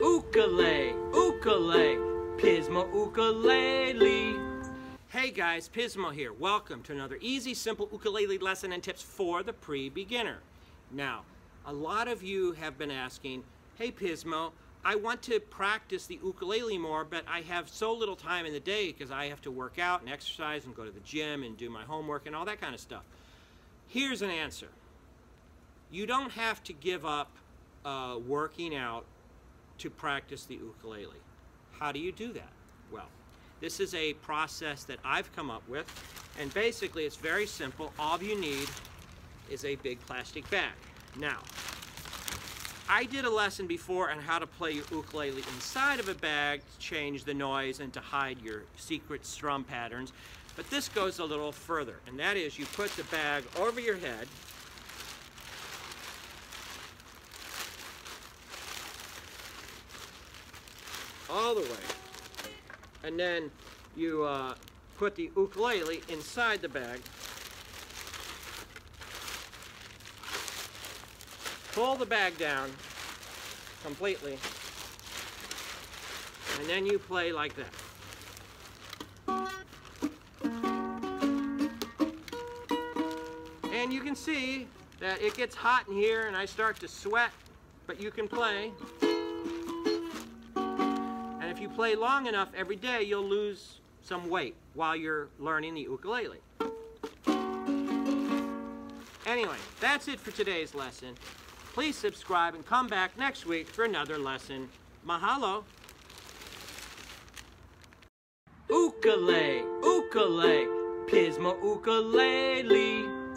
Ukulele, ukulele, Pismo ukulele. Hey guys, Pismo here. Welcome to another easy, simple ukulele lesson and tips for the pre-beginner. Now, a lot of you have been asking, hey Pismo, I want to practice the ukulele more, but I have so little time in the day because I have to work out and exercise and go to the gym and do my homework and all that kind of stuff. Here's an answer. You don't have to give up uh, working out to practice the ukulele. How do you do that? Well, this is a process that I've come up with, and basically it's very simple. All you need is a big plastic bag. Now, I did a lesson before on how to play your ukulele inside of a bag to change the noise and to hide your secret strum patterns. But this goes a little further, and that is you put the bag over your head, all the way. And then you uh, put the ukulele inside the bag. Pull the bag down completely. And then you play like that. And you can see that it gets hot in here and I start to sweat, but you can play play long enough every day, you'll lose some weight while you're learning the ukulele. Anyway, that's it for today's lesson. Please subscribe and come back next week for another lesson. Mahalo. Ukulele, ukulele, pismo ukulele.